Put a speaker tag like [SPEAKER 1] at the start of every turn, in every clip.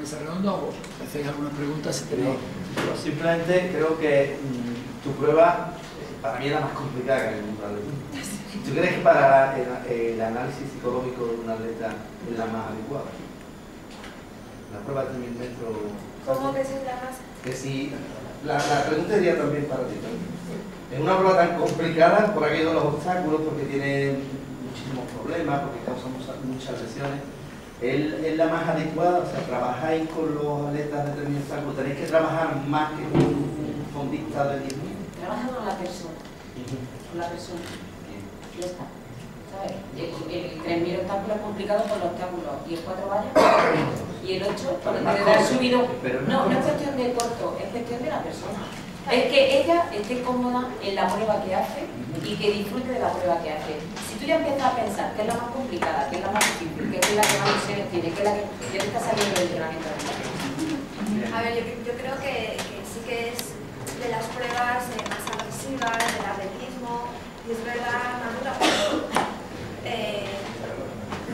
[SPEAKER 1] mesa redonda o hacéis alguna pregunta si tenéis.
[SPEAKER 2] simplemente creo que mm, tu prueba eh, para mí es la más complicada que hay en el mundo atletismo. ¿Tú crees que para el, el, análisis psicológico de un atleta es la más adecuada? La prueba de mil metros.
[SPEAKER 3] ¿Cómo que es la más?
[SPEAKER 2] Que si. La, la pregunta sería también para ti. Es una prueba tan complicada por aquello de los obstáculos, porque tiene muchísimos problemas, porque causa muchas lesiones. ¿Es, la más adecuada? O sea, ¿trabajáis con los atletas de determinados obstáculos? ¿Tenéis que trabajar más que con un fondista de 10.000?
[SPEAKER 4] Trabaja con la persona. Con la persona. Ya está. ¿Sabes? El, el 3.000 obstáculo es complicado por los obstáculos. Y el 4 vallas y el 8 porque te da subido. No, no es cuestión de corto, es cuestión de la persona. Es que ella esté cómoda en la prueba que hace y que disfrute de la prueba que hace. Tú ya empiezas a pensar que es la más complicada, que es la más difícil, que es la que más opciones tiene, que es la que ya te está saliendo del entrenamiento.
[SPEAKER 3] A ver, yo, yo creo que, sí que es de las pruebas eh, más agresivas, del atletismo, y es verdad, eh,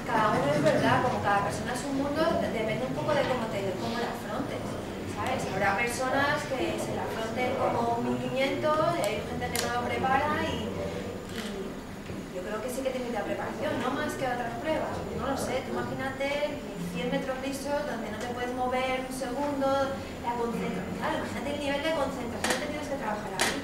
[SPEAKER 3] cada uno es verdad, como cada persona es un mundo, depende un poco de cómo te cómo la afrontes. ¿sabes? Habrá personas que se la afronten como un 1500 y hay gente que no lo prepara y, creo que sí que tiene la preparación, no más que otras pruebas. No lo sé, tú imagínate 100 metros lisos donde no te puedes mover un segundo, la concentración, imagínate el nivel de concentración que tienes que trabajar ahí.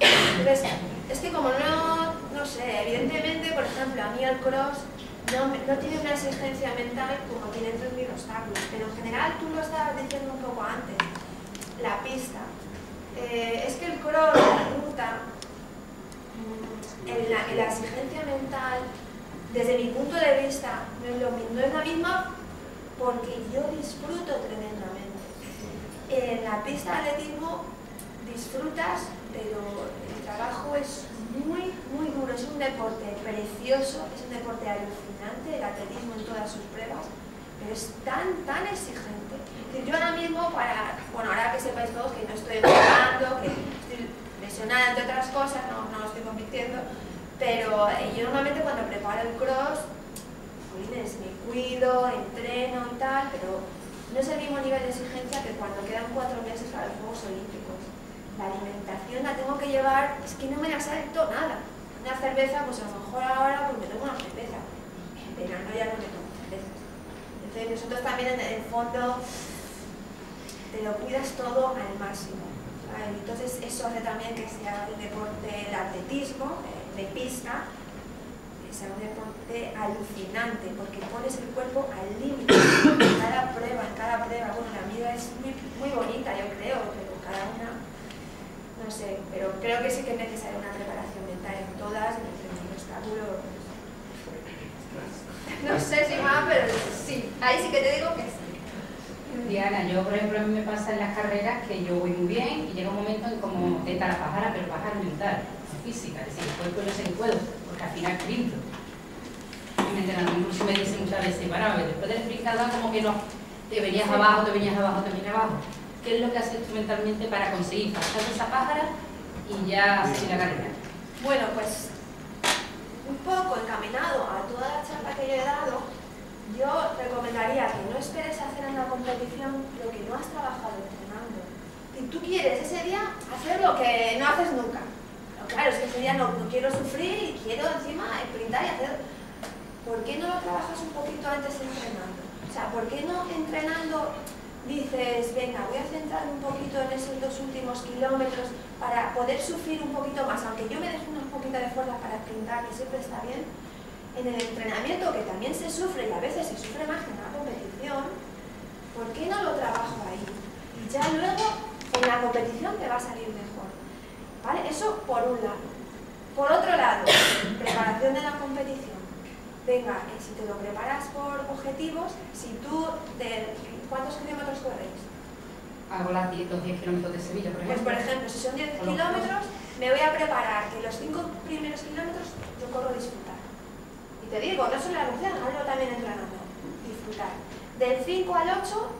[SPEAKER 3] Entonces, es que como no, no sé, evidentemente, por ejemplo, a mí el cross no, no tiene una exigencia mental como tiene los obstáculos, pero en general tú lo estabas diciendo un poco antes, la pista. Eh, es que el cross, la ruta, la, la, exigencia mental, desde mi punto de vista, no es, la misma porque yo disfruto tremendamente. En la pista de atletismo disfrutas, pero el trabajo es muy, muy duro, es un deporte precioso, es un deporte alucinante, el atletismo en todas sus pruebas, pero es tan, tan exigente. Yo ahora mismo, para, bueno, ahora que sepáis todos que no estoy entrenando, que estoy lesionada entre otras cosas, no, no estoy compitiendo, pero eh, yo normalmente cuando preparo el cross, me cuido, entreno y tal, pero no es el mismo nivel de exigencia que cuando quedan cuatro meses para los Juegos Olímpicos la alimentación la tengo que llevar, es que no me la salto nada. Una cerveza, pues a lo mejor ahora pues me tomo una cerveza. En verano ya no me tomo cerveza. Entonces nosotros también en el fondo te lo cuidas todo al máximo. Entonces eso hace también que sea el deporte, el atletismo, eh, de pista, sea un deporte alucinante, porque pones el cuerpo al límite en cada prueba, en cada prueba. Bueno, la vida es muy, muy bonita, yo creo, pero cada una no sé, pero creo que sí que es necesaria una preparación mental en todas, en el obstáculo. No sé si más, pero sí, ahí sí que te digo que sí.
[SPEAKER 4] Diana, yo por ejemplo a mí me pasa en las carreras que yo voy muy bien y llega un momento en como tenta la pájara, pero pájara mental, física, es decir, el cuerpo no sé qué puedo, porque al final. Y me incluso me dicen muchas veces, bueno, después del brincada como que no, te venías abajo, te venías abajo, te venías abajo. ¿Qué es lo que haces tú mentalmente para conseguir pasar esa pájara y ya seguir la carrera?
[SPEAKER 3] Bueno, pues un poco encaminado a toda la charla que yo he dado, yo recomendaría que no esperes a hacer en la competición lo que no has trabajado entrenando. Si tú quieres ese día hacer lo que no haces nunca. Claro, es que ese día no, quiero sufrir y quiero encima sprintar y hacer... ¿Por qué no lo trabajas un poquito antes entrenando? O sea, ¿por qué no entrenando dices, venga, voy a centrar un poquito en esos dos últimos kilómetros para poder sufrir un poquito más, aunque yo me deje una poquita de fuerza para sprintar, que siempre está bien, en el entrenamiento, que también se sufre y a veces se sufre más que en la competición, ¿por qué no lo trabajo ahí? Y ya luego en la competición te va a salir mejor. ¿Vale? Eso por un lado. Por otro lado, preparación de la competición. Venga, eh, si te lo preparas por objetivos, si tú ¿Cuántos kilómetros corréis?
[SPEAKER 4] Hago los 10 kilómetros de Sevilla, por ejemplo.
[SPEAKER 3] Pues por ejemplo, si son 10 kilómetros, me voy a preparar que los 5 primeros kilómetros yo corro disfrutar. Y te digo, no solo la velocidad, hablo también entrenando. Disfrutar. Del 5 al 8,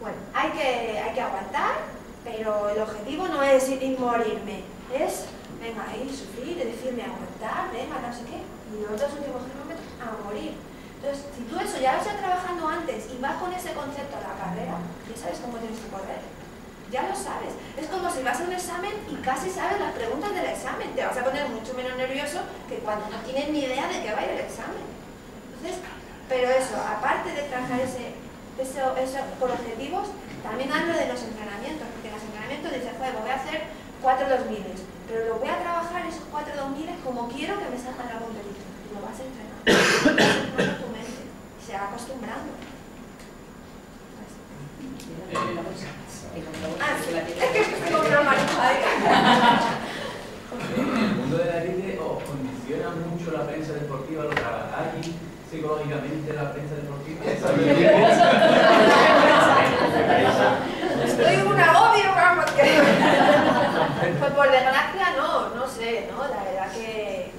[SPEAKER 3] bueno, hay que, hay que aguantar, pero el objetivo no es ir y morirme, es, venga, ir, sufrir, decirme aguantar, venga, no sé qué, y los dos últimos kilómetros a morir. Entonces, si tú eso ya lo estás trabajando antes y vas con ese concepto a la sabes. Es como si vas a un examen y casi sabes las preguntas del examen. Te vas a poner mucho menos nervioso que cuando no tienes ni idea de qué va a ir el examen. Entonces, pero eso, aparte de trabajar ese, eso, eso por objetivos, también hablo de los entrenamientos, porque en los entrenamientos dices, joder, voy a hacer cuatro 2000, pero lo voy a trabajar esos cuatro 2000 como quiero que me salgan la competición. Lo vas a entrenar. Vas tu mente. Se va acostumbrando. Ah, sí, es que estoy
[SPEAKER 5] el mundo de la élite os condiciona mucho la prensa deportiva, lo trabajáis psicológicamente la prensa deportiva.
[SPEAKER 3] Estoy un agobio, vamos, que... Pues por desgracia no, no sé, ¿no? La verdad que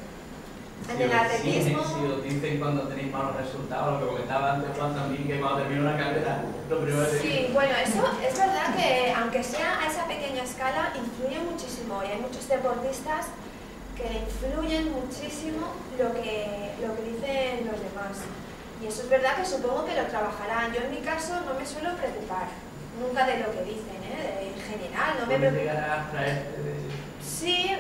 [SPEAKER 3] en el atletismo...
[SPEAKER 5] Si os dicen cuando tenéis malos resultados, lo que comentaba antes Juan también, que cuando termina una carrera, lo primero es...
[SPEAKER 3] Sí, bueno, eso es verdad que aunque sea a esa pequeña escala, influye muchísimo y hay muchos deportistas que influyen muchísimo lo que, lo que dicen los demás. Y eso es verdad que supongo que lo trabajarán. Yo en mi caso no me suelo preocupar, nunca de lo que dicen, ¿eh? en general, no me preocupa. Sí,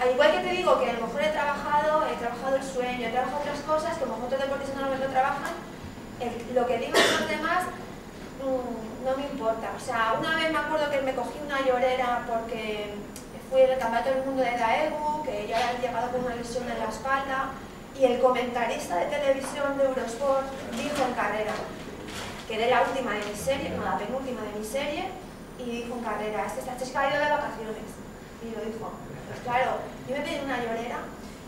[SPEAKER 3] al igual que te digo que a lo mejor he trabajado, he trabajado el sueño, he trabajado otras cosas que como otros deportistas no lo trabajan, lo que digo los demás mm, no me importa. O sea, una vez me acuerdo que me cogí una llorera porque fui el campeonato del mundo de Daegu, que ya había llegado con una lesión en la espalda, y el comentarista de televisión de Eurosport dijo en carrera, que era la última de mi serie, no, la penúltima de mi serie, y dijo en carrera, este está chica de vacaciones. Y lo dijo. Pues claro, yo me pedí una llorera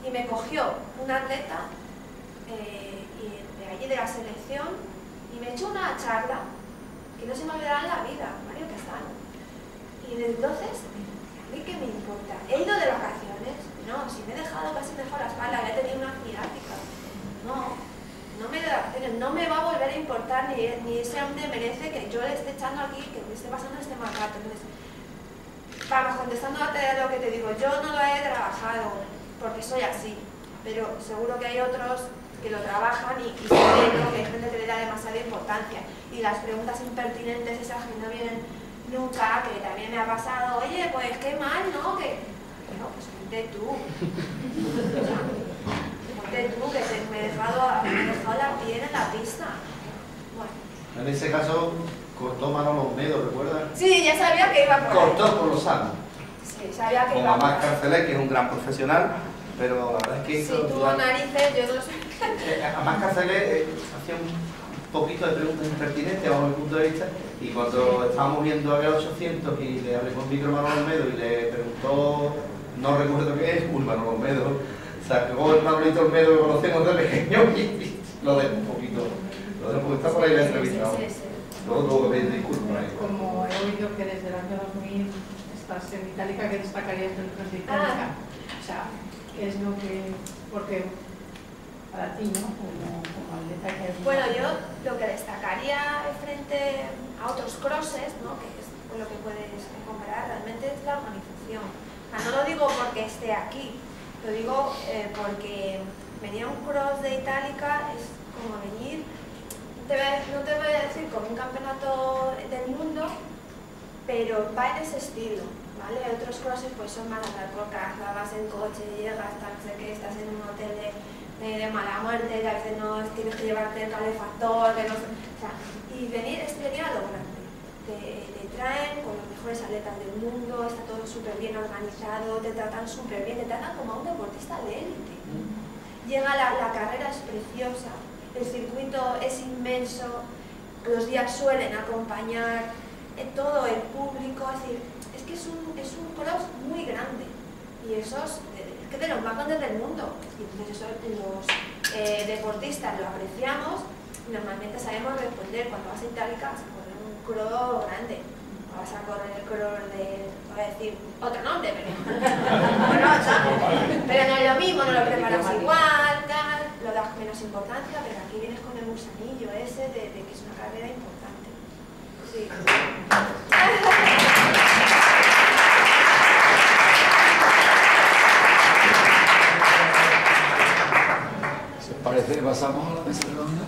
[SPEAKER 3] y me cogió un atleta eh, de allí de la selección y me echó una charla que no se me olvidará en la vida, Mario Castano. Y entonces mí qué me importa? ¿He ido de vacaciones? No, si me he dejado casi mejor la espalda, ya he tenido una ciática. No, no me he de vacaciones, no me va a volver a importar ni, ni ese hombre merece que yo le esté echando aquí, que me esté pasando este mal rato. Entonces, vamos, contestando a lo que te digo, yo no lo he trabajado porque soy así, pero seguro que hay otros que lo trabajan y, y que hay gente que le da demasiada importancia. Y las preguntas impertinentes esas que no vienen nunca, que también me ha pasado, oye, pues qué mal, ¿no? Que, no, pues ponte tú. ponte tú, que te, me, he dejado, me he dejado la piel en la pista. Bueno.
[SPEAKER 2] En ese caso, cortó Manolo Medo, ¿recuerdas?
[SPEAKER 3] Sí, ya sabía que iba por
[SPEAKER 2] Cortó por los sanos.
[SPEAKER 3] Sí, sabía que
[SPEAKER 2] Con
[SPEAKER 3] iba por
[SPEAKER 2] Amás Carcelé, que es un gran profesional, pero la verdad es que...
[SPEAKER 3] Si tuvo narices, yo no lo sé.
[SPEAKER 2] Eh, Amás Carcelé eh, hacía un poquito de preguntas impertinentes bajo mi punto de vista y cuando estábamos viendo a 800 y le hablé con Micro Manolo Olmedo y le preguntó, no recuerdo qué es, un Manolo Olmedo, sacó el Manolito Olmedo que conocemos de pequeño y lo de un poquito, lo de porque está por ahí la entrevista.
[SPEAKER 3] Sí, sí,
[SPEAKER 2] Luego tuvo que pedir disculpas.
[SPEAKER 6] Como he oído que desde el año 2000 estás en Itálica, ¿qué destacarías del de Itálica?
[SPEAKER 3] Ah.
[SPEAKER 6] O sea, ¿qué es lo que...? Porque para ti, ¿no? Como, como atleta que
[SPEAKER 3] Bueno, yo lo que destacaría frente a otros crosses, ¿no? que es lo que puedes comparar, realmente es la organización. no lo digo porque esté aquí, lo digo eh, porque venir a un cross de Itálica es como venir, no te voy a decir un campeonato del mundo, pero va en ese estilo. ¿vale? Otros crosses pues son más a por casa, vas en coche, llegas, tal, no sé qué, estás en un hotel de de, mala muerte, a veces no tienes que llevarte el calefactor, que no, o sea, y venir es venir a lo grande. Te, traen con los mejores atletas del mundo, está todo súper bien organizado, te tratan súper bien, te tratan como a un deportista de élite. Llega la, la carrera, es preciosa, el circuito es inmenso, los días suelen acompañar eh, todo el público, es decir, es que es un, es un cross muy grande y esos que de los más grandes del mundo. Y entonces eso los eh, deportistas lo apreciamos y normalmente sabemos responder. Cuando vas a Itálica vas a correr un cross grande. vas a correr el cross de, voy a decir otro nombre, pero, pero no es lo mismo, no lo preparas igual, menos importancia, pero aquí vienes con el gusanillo ese de, que es una carrera importante. Sí.
[SPEAKER 1] parece, pasamos a la mesa redonda.